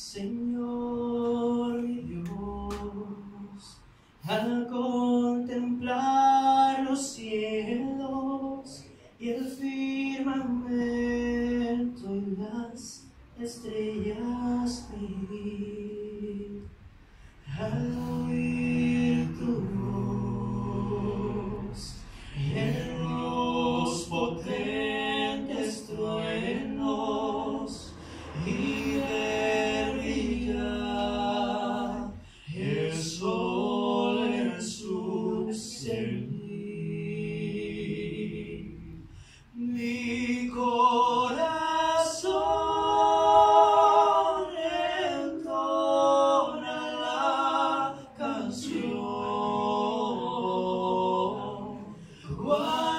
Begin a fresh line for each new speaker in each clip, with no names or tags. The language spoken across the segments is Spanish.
Señor Dios, al contemplar los cielos y el firmamento y las estrellas.
Whoa.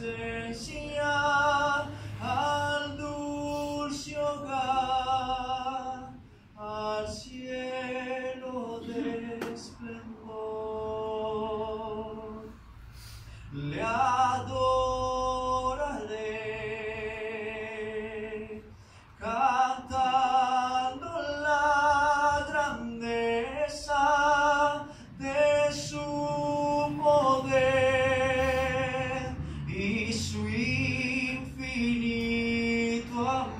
presencia al dulce hogar, al cielo de esplendor. Le